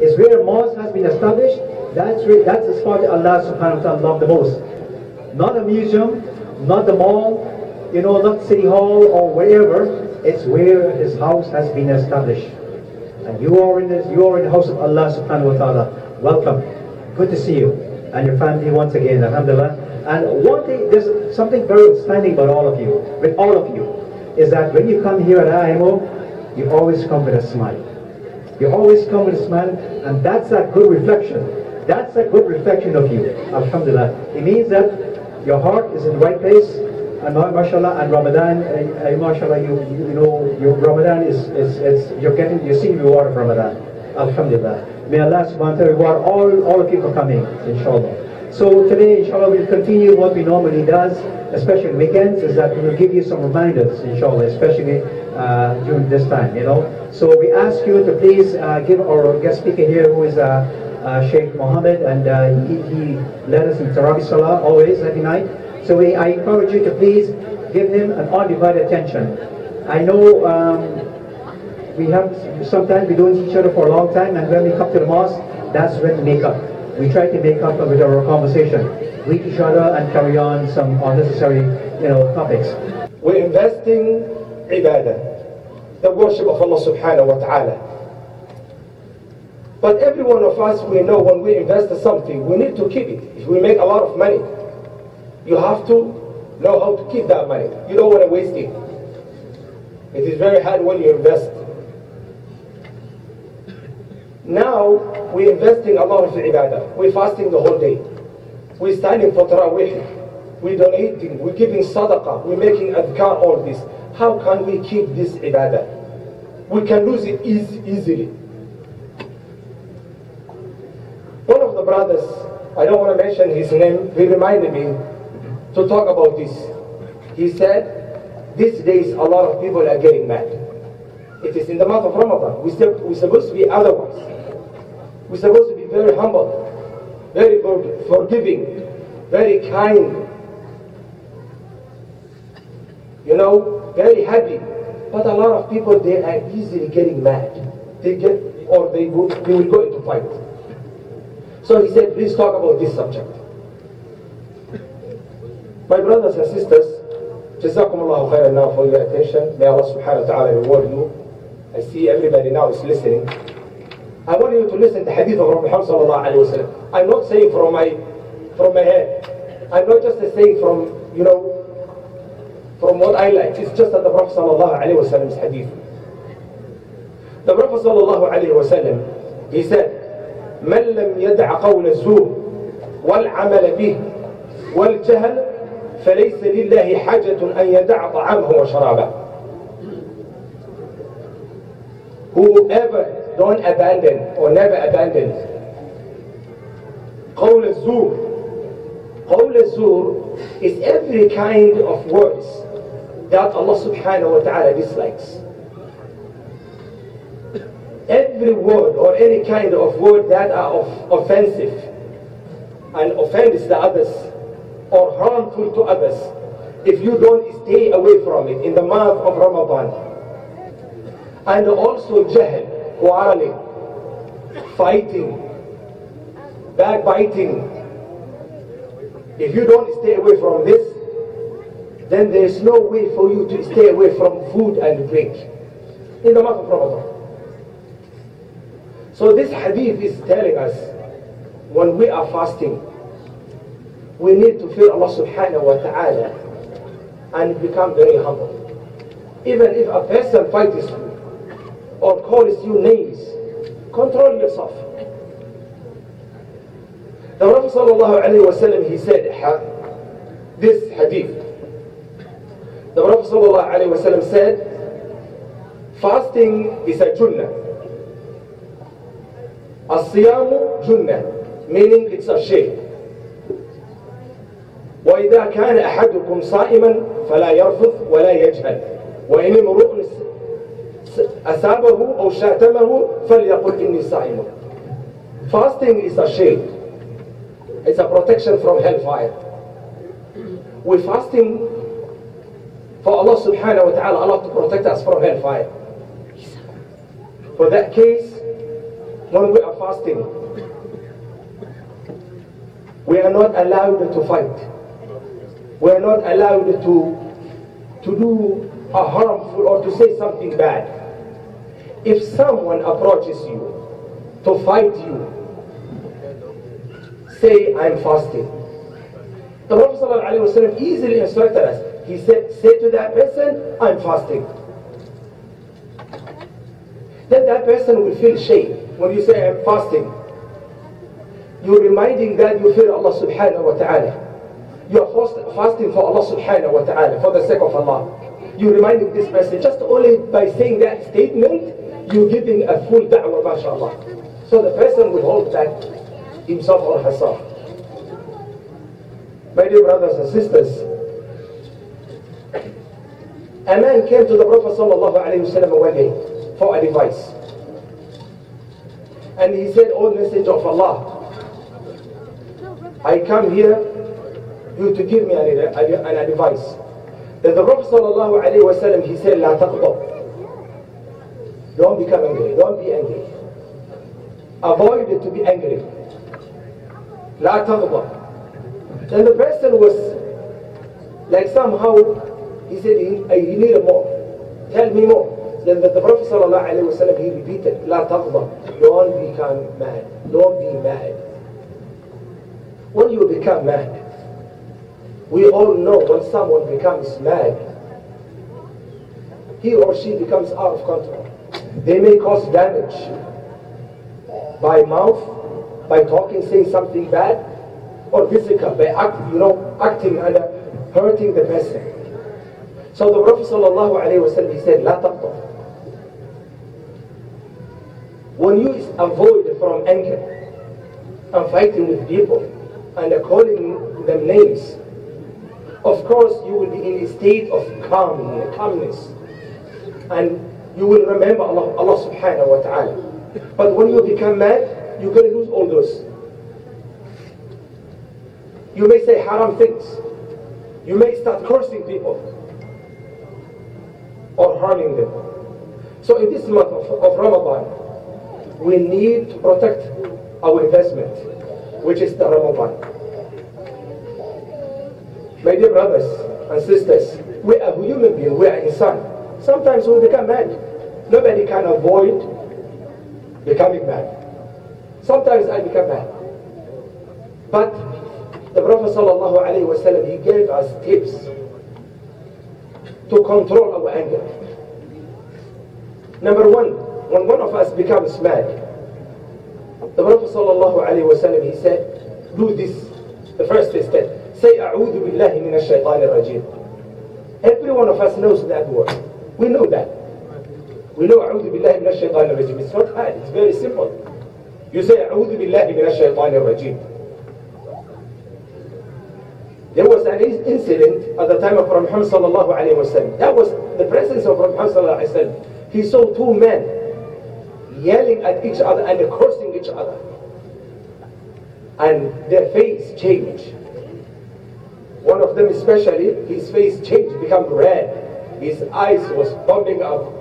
is where a mosque has been established. That's where, that's the spot Allah subhanahu wa ta'ala loved the most. Not a museum, not the mall, you know, not city hall or wherever. It's where his house has been established. And you are in this, you are in the house of Allah subhanahu wa ta'ala. Welcome. Good to see you and your family once again, alhamdulillah. And one thing, there's something very outstanding about all of you, with all of you, is that when you come here at IMO, you always come with a smile. You always come with a smile, and that's a good reflection. That's a good reflection of you, alhamdulillah. It means that your heart is in the right place, and ma- mashallah, and Ramadan, uh, uh, mashallah, you, you, you know, your Ramadan is, is, is, you're getting, you're seeing reward of Ramadan. Alhamdulillah. May Allah subhanahu wa ta'ala reward all, all of you for coming, inshallah. So today, inshallah, we'll continue what we normally does, especially on weekends, is that we'll give you some reminders, inshallah, especially uh, during this time, you know. So we ask you to please uh, give our guest speaker here, who is uh, uh, Sheikh Mohammed, and uh, he, he led us in Tarawih Salah always every night. So we, I encourage you to please give him an undivided attention. I know um, we have sometimes we don't see each other for a long time, and when we come to the mosque, that's when we make up. We try to make up with our conversation, greet each other, and carry on some unnecessary, you know, topics. We're investing ibadah, the worship of Allah subhanahu wa ta'ala. But every one of us, we know when we invest in something, we need to keep it. If we make a lot of money, you have to know how to keep that money. You don't want to waste it. It is very hard when you invest. Now, we're investing a lot of ibadah. We're fasting the whole day. We're standing for tarawih. We're donating. We're giving sadaqah. We're making adhkar, all this. How can we keep this ibadah? We can lose it eas- easily. One of the brothers, I don't want to mention his name, he reminded me to talk about this. He said, these days a lot of people are getting mad. It is in the month of Ramadan. We still, we're supposed to be otherwise. We're supposed to be very humble, very forgiving, very kind. You know, very happy. But a lot of people, they are easily getting mad. They get, or they will, they will go into fight. So he said, please talk about this subject. My brothers and sisters, Jazakum Allah khairan now for your attention. May Allah subhanahu wa ta'ala reward you. I see everybody now is listening. I want you to listen to hadith of Rabbi Muhammad sallallahu alayhi wa sallam. I'm not saying from my, from my head. I'm not just saying from, you know, from what I like. It's just that the Prophet sallallahu alayhi wa sallam's hadith. The Prophet sallallahu alayhi wa sallam, he said, من لم يدع قول الزور والعمل به والجهل فليس لله حاجة أن يدع طعامه وشرابه Whoever don't abandon or never abandon قول الزور قول الزور is every kind of words that Allah subhanahu wa ta'ala dislikes. Every word or any kind of word that are of offensive and offends the others or harmful to others, if you don't stay away from it in the month of Ramadan. And also jahl, quarreling, fighting, backbiting. If you don't stay away from this, then there is no way for you to stay away from food and drink in the month of Ramadan. So this hadith is telling us when we are fasting, we need to fear Allah subhanahu wa ta'ala and become very humble. Even if a person fights or calls you names, control yourself. The Prophet sallallahu alayhi wa sallam, he said ha- this hadith. The Prophet sallallahu alayhi wa sallam said, fasting is a junnah. الصيام جنة meaning it's a shame وإذا كان أحدكم صائما فلا يرفث ولا يجهل وإن امرؤ أصابه أو شاتمه فليقل إني صائم Fasting is a shade. It's a protection from hellfire. We're fasting for Allah subhanahu wa ta'ala, Allah to protect us from hellfire. For that case, when we are fasting, we are not allowed to fight. We are not allowed to, to do a harmful or to say something bad. If someone approaches you to fight you, say, I'm fasting. The Prophet ﷺ easily instructed us. He said, say to that person, I'm fasting. Then that person will feel shame when you say, I'm fasting. You're reminding that you fear Allah subhanahu wa ta'ala. You are fasting for Allah subhanahu wa ta'ala, for the sake of Allah. You're reminding this person, just only by saying that statement, you're giving a full da'wah, mashallah. So the person will hold back himself or herself. My dear brothers and sisters, a man came to the Prophet sallallahu alayhi wa one day for advice. And he said, O Messenger of Allah, I come here you to give me an, an advice. Then the Prophet sallallahu alayhi wa sallam, he said, لا تغضب. don't become angry. Don't be angry. Avoid it to be angry. La taghdab. Then the person was like somehow, he said, he you need more. Tell me more. Then the Prophet ﷺ, he repeated, La taghdab. Don't become mad. Don't be mad. When you become mad, we all know when someone becomes mad, he or she becomes out of control. They may cause damage by mouth, by talking, saying something bad, or physical, by act, you know, acting and uh, hurting the person. So the Prophet وسلم, he said, La taghdab. When you avoid from anger and fighting with people and calling them names, of course you will be in a state of calm, calmness, and you will remember Allah, Allah subhanahu wa ta'ala. But when you become mad, you're going to lose all those. You may say haram things. You may start cursing people or harming them. So in this month of, of Ramadan, we need to protect our investment, which is the Ramadan. My dear brothers and sisters, we are human beings, we are insan. Sometimes we become mad. Nobody can avoid becoming mad. Sometimes I become mad. But the Prophet ﷺ, he gave us tips to control our anger. Number one, when one of us becomes mad, the Prophet ﷺ, he said, do this, the first step. Say, أعوذ بالله من الشيطان الرجيم. Every one of us knows that word. We know that. We know أعوذ بالله من الشيطان الرجيم. It's not hard. It's very simple. You say أعوذ بالله من الشيطان الرجيم. There was an incident at the time of Prophet Muhammad sallallahu alayhi wasallam. That was the presence of Prophet Muhammad sallallahu alayhi wasallam. He saw two men yelling at each other and cursing each other. And their face changed. One of them especially, his face changed, become red. His eyes was bumping up.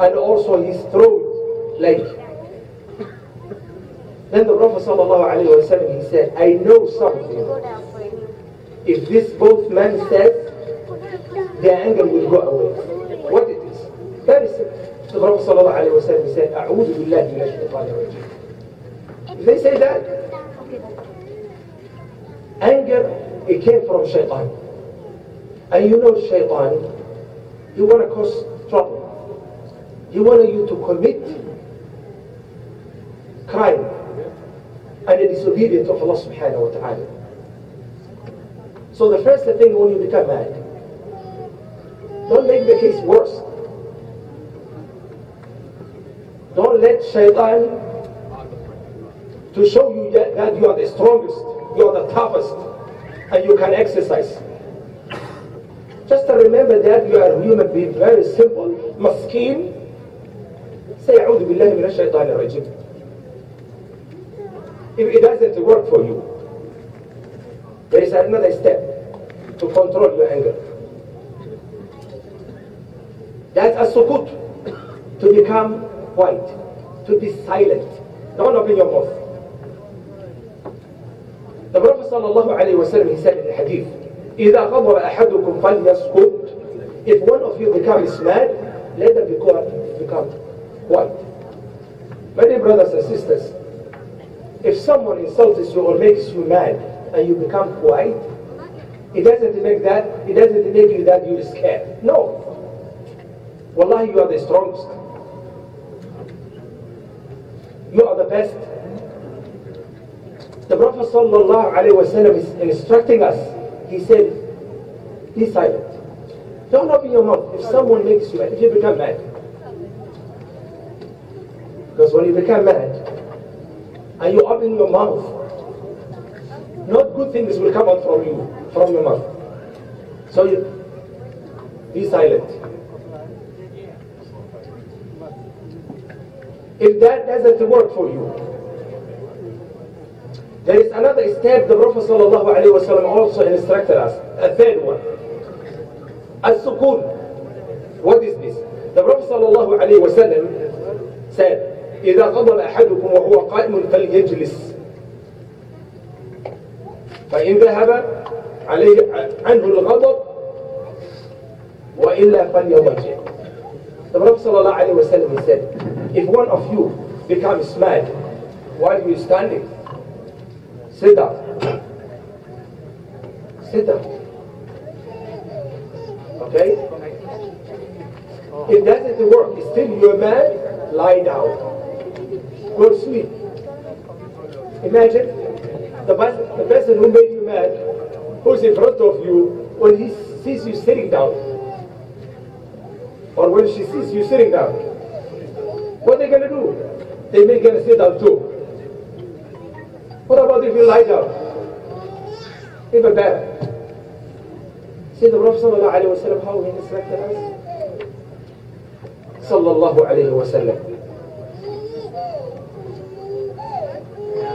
And also his throat, like. Then the Prophet ﷺ, he said, I know something. If this both men said, their anger will go away. What it is? Very simple. The Prophet ﷺ said, أعوذ بالله من الشيطان الرجيم. If they say that, anger it came from shaitan. And you know shaitan, he want to cause. He want you to commit crime and a disobedience of Allah subhanahu wa ta'ala. So the first thing when you become mad, don't make the case worse. Don't let shaitan to show you that you are the strongest, you are the toughest, and you can exercise. Just remember that you are a human being, very simple, maskeen. أعوذ بالله من الشيطان الرجيم. If it doesn't work for you, there is another step to control your anger. That's a sukut, to become white. to be silent. Don't open your mouth. The Prophet sallallahu alayhi wa sallam, he said in the hadith, إِذَا غَضَبَ أَحَدُكُمْ فَلْيَسْكُتْ If one of you becomes mad, let them become, quiet. Many brothers and sisters, if someone insults you or makes you mad and you become quiet, it doesn't make that, it doesn't make you that you're scared. No. Wallahi, you are the strongest. You are the best. The Prophet wasallam is instructing us. He said, be silent. Don't open your mouth if someone makes you mad, if you become mad. Because when you become mad and you open your mouth, not good things will come out from you, from your mouth. So you be silent. If that doesn't work for you, there is another step the Prophet also instructed us, a third one. As-sukun. What is this? The Prophet ﷺ said, إذا غضب أحدكم وهو قائم فليجلس فإن ذهب عليه عنه الغضب وإلا فليضجع The Prophet ﷺ he said, if one of you becomes mad while you standing, sit down. Sit down. Okay? That doesn't work, still you're mad, lie down. Go to sleep. Imagine the, the person who made you mad, who's in front of you, when he sees you sitting down, or when she sees you sitting down, what are they to do? They may to sit down too. What about if you lie down? Even better. See the Prophet sallallahu alayhi wa sallam, how he instructed us? Sallallahu alayhi wa sallam.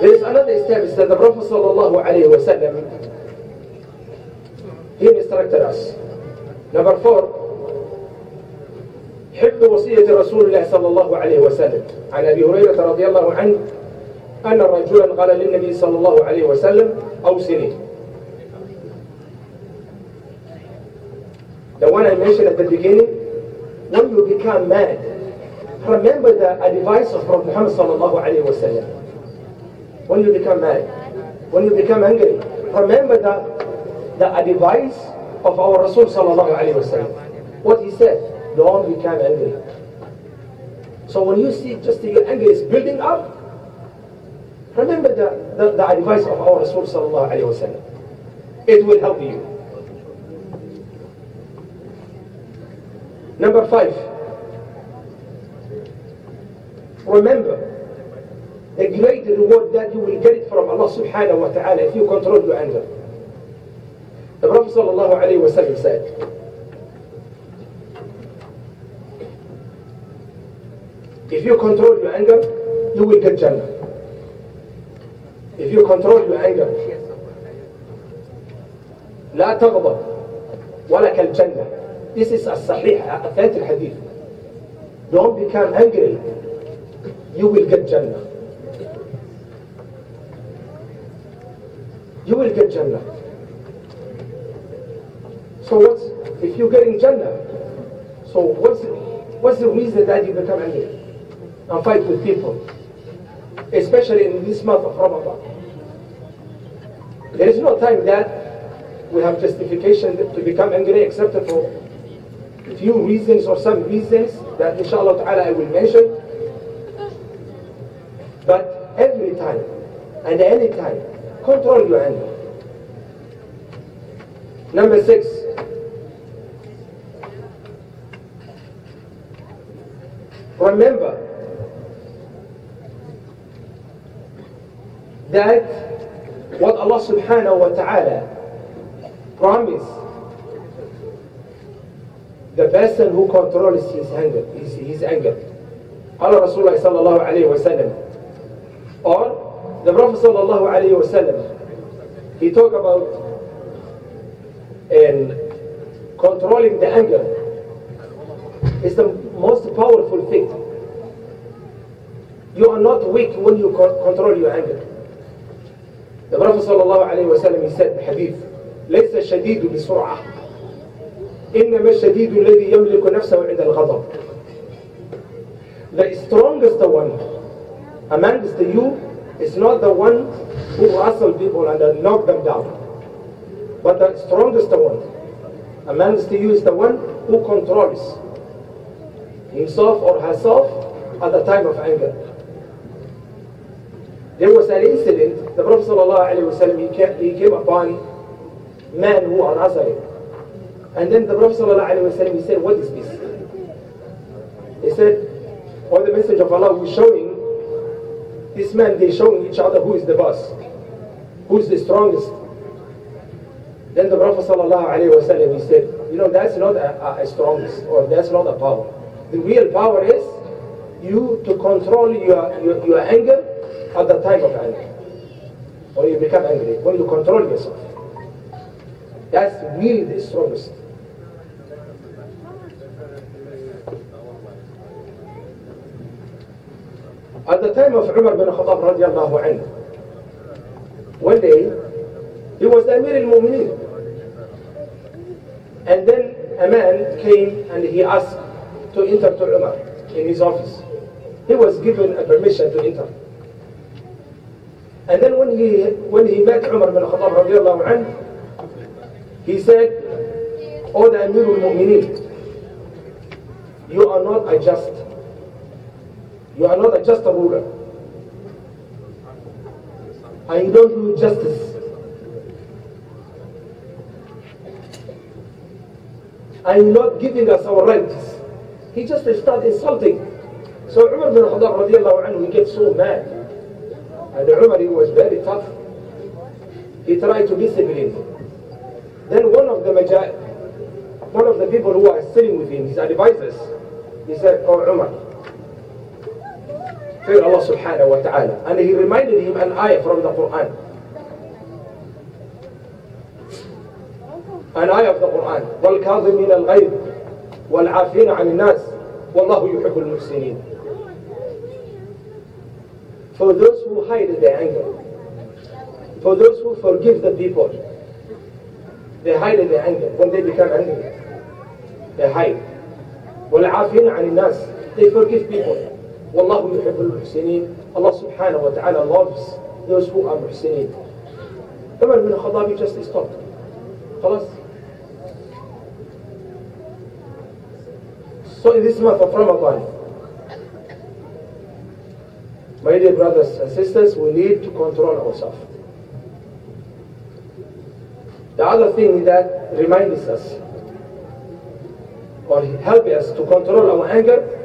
There is another step is that the Prophet sallallahu alayhi wa sallam, he instructed us. Number four, حفظ وصية رسول الله صلى الله عليه وسلم عن أبي هريرة رضي الله عنه أن رجلا قال للنبي صلى الله عليه وسلم أوصني The one I mentioned at the beginning, when you become mad, remember the advice of Prophet Muhammad صلى الله عليه وسلم. when you become mad, when you become angry. Remember the, the advice of our Rasul sallallahu alayhi Wasallam. What he said, don't become angry. So when you see just your anger is building up, remember the, the, the advice of our Rasul sallallahu alayhi Wasallam. It will help you. Number five, remember the great reward that you will get it from Allah subhanahu wa ta'ala if you control your anger. The Prophet sallallahu alayhi wasallam said, If you control your anger, you will get Jannah. If you control your anger, لا تغضب ولك الجنة. This is a sahih, authentic hadith. Don't become angry. You will get Jannah. You will get Jannah. So what's, if you're getting Jannah, so what's, what's the reason that you become angry? and fight with people, especially in this month of Ramadan. There is no time that we have justification to become angry except for a few reasons or some reasons that inshallah ta'ala I will mention. But every time and any time, control your anger. Number six, remember that what Allah subhanahu wa ta'ala promised the person who controls his anger, his, his anger. Allah Rasulullah sallallahu alayhi wa sallam. Or the Prophet sallallahu alayhi wa sallam, he talked about in controlling the anger is the most powerful thing. You are not weak when you con- control your anger. The Prophet sallallahu alayhi wa sallam, he said, hadith, ليس الشديد بسرعة إنما الشديد الذي يملك نفسه عند الغضب. The strongest one amongst you is not the one who wrestle people and then knock them down. But the strongest one amongst you is the one who controls himself or herself at the time of anger. There was an incident, the Prophet ﷺ, he came, he came upon men who are wrestling. And then the Prophet ﷺ, he said, what is this? He said, or the message of Allah was showing, this man, they showing each other who is the boss, who is the strongest. Then the Prophet ﷺ, he said, you know, that's not a, a strongest, or that's not a power. The real power is you to control your, your, your anger at the time of anger. When you become angry, when you control yourself. That's really the strongest. At the time of Umar bin Khattab radiallahu anhu, one day, he was the Amir al-Mu'mineen. And then a man came and he asked to enter to Umar in his office. He was given a permission to enter. And then when he when he met Umar bin Khattab radiallahu anhu, he said, O the Amir al-Mu'mineen, you are not a just. You are not a just ruler. And you don't do justice. And you're not giving us our rights. He just started insulting. So Umar bin Khattab radiallahu anhu, he gets so mad. And Umar, he was very tough. He tried to discipline him. Then one of the one of the people who are sitting with him, his advisors, he said, Oh Umar, Allah subhanahu wa ta'ala. And he reminded him an ayah from the Quran. An ayah of the Quran. وَالْكَاظِمِينَ الْغَيْظِ وَالْعَافِينَ عَنِ النَّاسِ وَاللَّهُ يُحِبُّ الْمُحْسِنِينَ For those who hide their anger, for those who forgive the people, they hide their anger. When they become angry, they hide. وَالْعَافِينَ عَنِ النَّاسِ They forgive people. وَاللَّهُ يُحِبُّ الْمُحْسِنِينَ Allah subhanahu wa ta'ala loves those who are muhsinin. Umar bin Khattab just stopped. خلاص So in this month of Ramadan, my dear brothers and sisters, we need to control ourselves. The other thing that reminds us or help us to control our anger,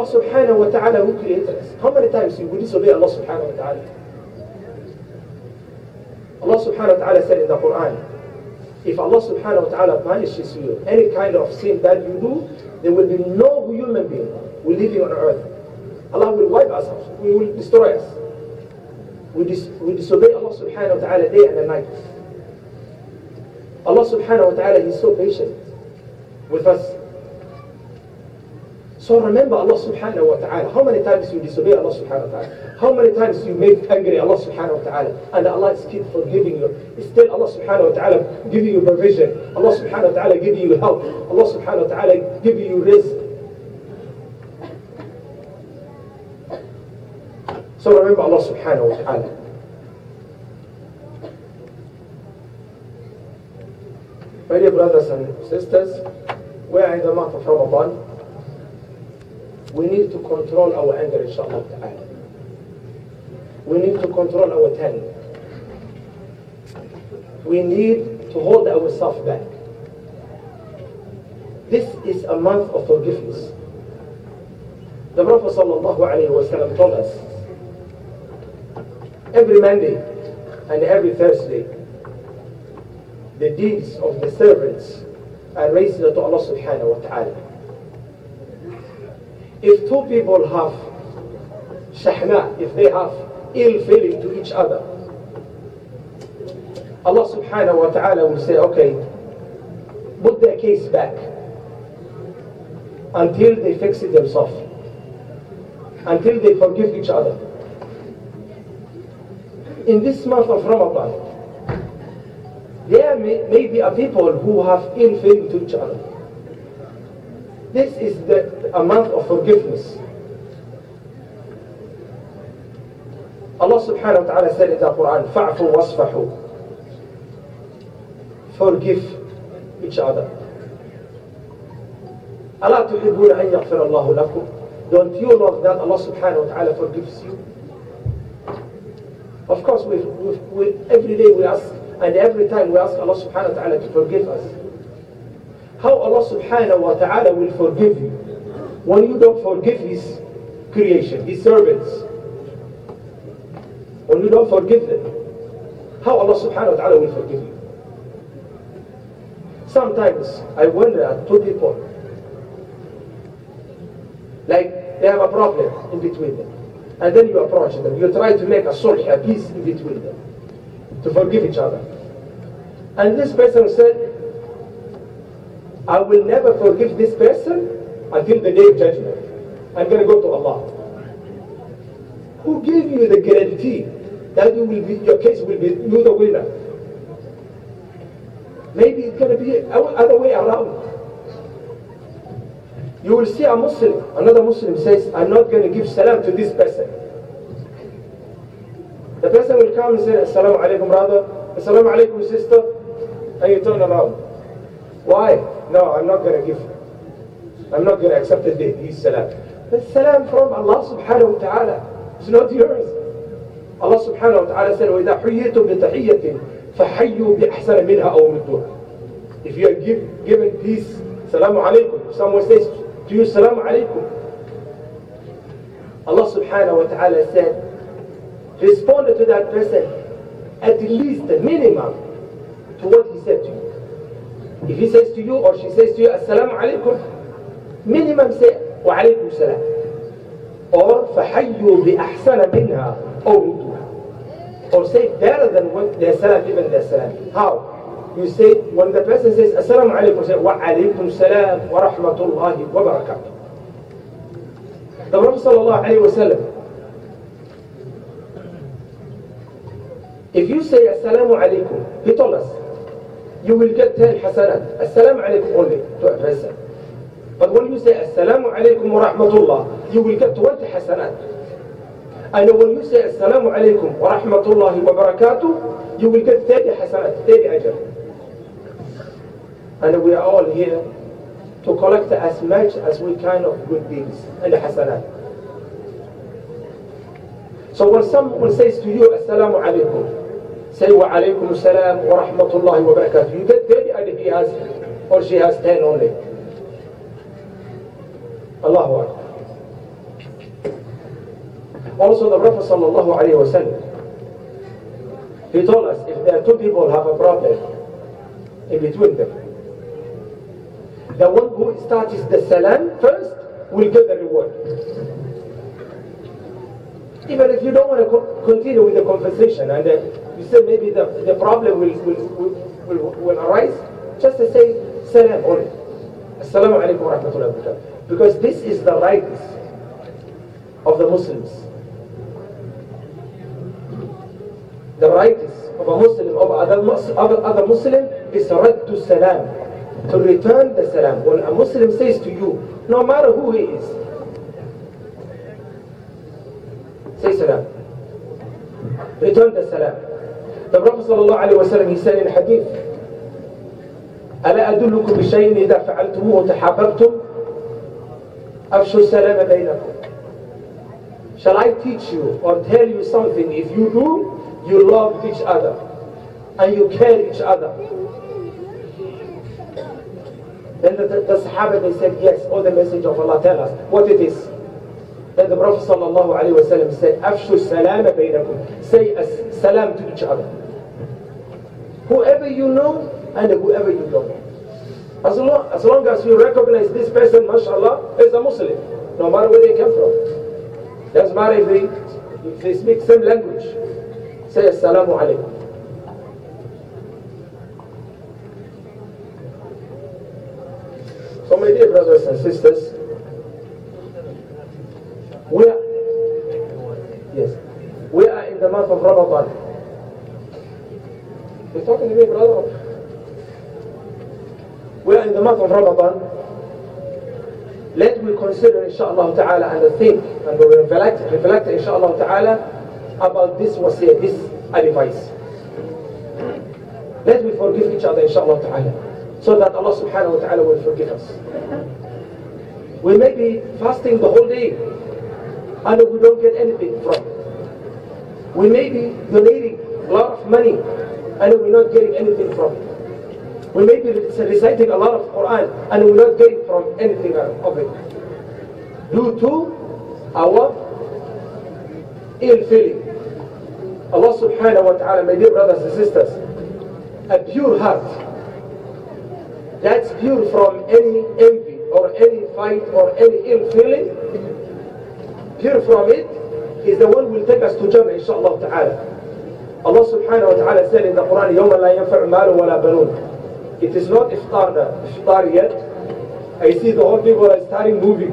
Allah subhanahu wa ta'ala who created us. How many times we disobey Allah subhanahu wa ta'ala? Allah subhanahu wa ta'ala said in the Quran, if Allah subhanahu wa ta'ala punishes you any kind of sin that you do, there will be no human being will living on earth. Allah will wipe us out. We will destroy us. We, dis- we disobey Allah subhanahu wa ta'ala day and night. Allah subhanahu wa ta'ala is so patient with us. So remember Allah subhanahu wa ta'ala. How many times you disobey Allah subhanahu wa ta'ala? How many times you make angry Allah subhanahu wa ta'ala? And Allah is keep forgiving you. Still Allah subhanahu wa ta'ala giving you provision. Allah subhanahu wa ta'ala giving you help. Allah subhanahu wa ta'ala giving you rizq. So remember Allah subhanahu wa ta'ala. My dear brothers and sisters, we are in the month of Ramadan. We need to control our anger, inshallah ta'ala. We need to control our tongue. We need to hold ourselves back. This is a month of forgiveness. The Prophet sallam told us every Monday and every Thursday, the deeds of the servants are raised to Allah subhanahu wa ta'ala. If two people have shahna, if they have ill feeling to each other, Allah subhanahu wa ta'ala will say, okay, put their case back. until they fix it themselves, until they forgive each other. In this month of Ramadan, there may, may be a people who have ill feeling to each other. This is the, a month of forgiveness. Allah subhanahu wa ta'ala said in the Quran, فَعْفُوا وَاصْفَحُوا Forgive each other. أَلَا تُحِبُّونَ أَن يَغْفِرَ اللَّهُ لَكُمْ Don't you love that Allah subhanahu wa ta'ala forgives you? Of course, we, we, we, every day we ask, and every time we ask Allah subhanahu wa ta'ala to forgive us. How Allah subhanahu wa ta'ala will forgive you When you don't forgive His creation, His servants. When you don't forgive them, how Allah subhanahu wa ta'ala will forgive you? Sometimes I wonder at two people, like they have a problem in between them. And then you approach them, you try to make a sulh, a peace in between them, to forgive each other. And this person said, I will never forgive this person until the day of judgment. I'm going to go to Allah. Who gave you the guarantee that you will be, your case will be, you the winner? Maybe it's going to be other way around. You will see a Muslim, another Muslim says, I'm not going to give salam to this person. The person will come and say, Assalamu alaikum brother, Assalamu alaikum sister, and you turn around. Why? No, I'm not going to give. I'm not going to accept the his salam. But salam from Allah subhanahu wa ta'ala. It's not yours. Allah subhanahu wa ta'ala said, وَإِذَا حُيِّيتُم بِتَحِيَّةٍ فَحَيُّوا بِأَحْسَنَ مِنْهَا أَوْ مِدُّوهَا If you are give, given peace, salamu alaykum. Someone says to you, salamu alaykum. Allah subhanahu wa ta'ala said, respond to that person at least the minimum to what he said to you. If he says to you or she says to you, Assalamu alaikum, minimum say, alaikum salam. Or فَحَيُّوا بِأَحْسَنَ مِنْهَا أو ردوها. Or say better than what their salam given their salam. How? You say, when the person says, Assalamu alaikum, say, Wa alaikum salam wa rahmatullahi wa barakatuh. The Prophet sallallahu if you say Assalamu alaikum, he told us, you will get 10 hasanat. Assalamu alaikum only to a person. But when you say Assalamu alaikum wa rahmatullah, you will get 20 hasanat. And when you say Assalamu alaikum wa rahmatullahi wa barakatuh, you will get 30 hasanat, 30 ajr. And we are all here to collect as much as we can of good deeds and hasanat. So when someone says to you Assalamu alaikum, say wa alaykum salam wa rahmatullahi wa barakatuh. You get 30 and he has or she has 10 only. Allahu Akbar. Also the Prophet sallallahu alayhi wa sallam, he told us if there are two people have a problem in between them, the one who starts the salam first will get the reward. Even if you don't want to co continue with the conversation and uh, you say maybe the, the problem will, will, will, will, will arise, just to say salam only. Assalamu alaikum wa rahmatullahi wa barakatuh. Because this is the rights of the Muslims. The rights of a Muslim, of other, other, other Muslim is to salam, to return the salam. When a Muslim says to you, no matter who he is, say salam. Return the salam. The Prophet sallam, he said in hadith, ألا أدلكم بشيء إذا فعلتموه تحاببتم Afshu salama bainakum. Shall I teach you or tell you something? If you do, you love each other and you care each other. Then the, the, the Sahaba they said, Yes, O the message of Allah, tell us what it is. Then the Prophet وسلم said, Afshu salama baynakum. Say as salam to each other. Whoever you know and whoever you don't. As long, as long as you recognize this person, mashallah, is a Muslim, no matter where they come from. Doesn't matter if they, if they speak same language. Say assalamu alaikum. So my dear brothers and sisters, We are, yes, we are in the month of Ramadan. You're talking to me, brother? We are in the month of Ramadan. Let me consider, inshallah ta'ala, and think, and we reflect, reflect, inshallah ta'ala, about this wasiyah, this advice. Let me forgive each other, inshallah ta'ala, so that Allah subhanahu wa ta'ala will forgive us. We may be fasting the whole day, and we don't get anything from it. We may be donating a lot of money, and we're not getting anything from it. We may be reciting a lot of Quran, and we're not getting from anything of it. Due to our ill feeling. Allah subhanahu wa ta'ala, my dear brothers and sisters, a pure heart that's pure from any envy or any fight or any ill feeling, pure from it, is the one who will take us to Jannah, inshallah ta'ala. Allah subhanahu wa ta'ala said in the Quran, يَوْمَ لَا يَنْفَعُ مَالٌ وَلَا بَنُونَ It is not iftar, iftar yet. I see the whole people are starting moving.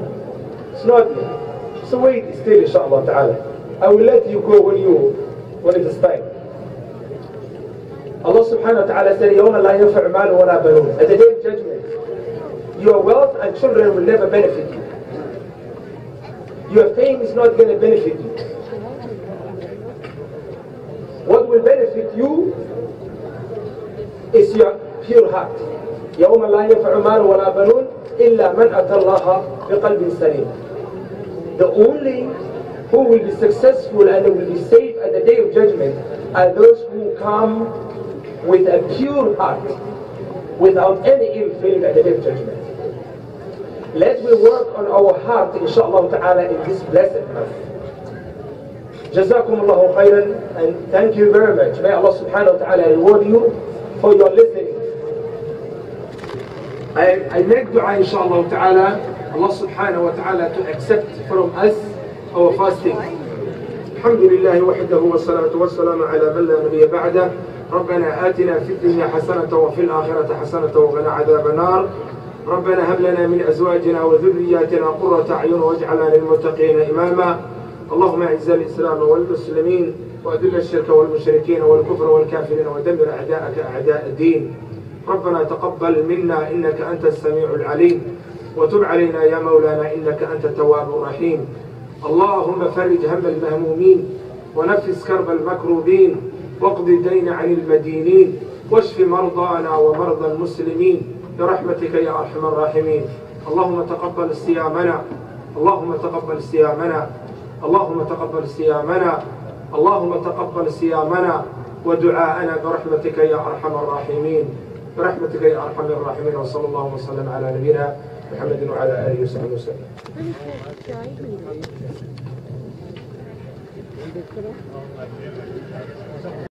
It's not yet. So wait still, inshallah ta'ala. I will let you go when you, when it is time. Allah subhanahu wa ta'ala said, يَوْمَ لَا يَنْفَعُ مَالٌ وَلَا بَنُونَ At the day of judgment, your wealth and children will never benefit you. Your fame is not going to benefit you. What will benefit you is your pure heart. يوم لا ينفع مال ولا بنون إلا من أتى الله بقلب سليم. The only who will be successful and will be safe at the day of judgment are those who come with a pure heart, without any ill feeling at the day of judgment. Let me work on our heart, inshallah ta'ala, in this blessed month. Jazakum Allahu khairan, and thank you very much. May Allah subhanahu wa ta'ala reward you for your listening. I, I make dua, inshallah ta'ala, Allah subhanahu wa ta'ala to accept from us our fasting. الحمد لله وحده والصلاة والسلام على من لا نبي بعده ربنا آتنا في الدنيا حسنة وفي الآخرة حسنة وقنا عذاب النار ربنا هب لنا من أزواجنا وذرياتنا قرة أعين واجعلنا للمتقين إماما اللهم أعز الإسلام والمسلمين وأذل الشرك والمشركين والكفر والكافرين ودمر أعداءك أعداء الدين ربنا تقبل منا إنك أنت السميع العليم وتب علينا يا مولانا إنك أنت التواب الرحيم. اللهم فرج هم المهمومين ونفس كرب المكروبين واقض الدين عن المدينين واشف مرضانا ومرضى المسلمين برحمتك يا أرحم الراحمين. اللهم تقبل صيامنا اللهم تقبل صيامنا اللهم تقبل صيامنا اللهم تقبل صيامنا ودعاءنا برحمتك يا أرحم الراحمين. برحمتك يا أرحم الراحمين وصلى الله وسلم على نبينا محمد وعلى آله وصحبه وسلم.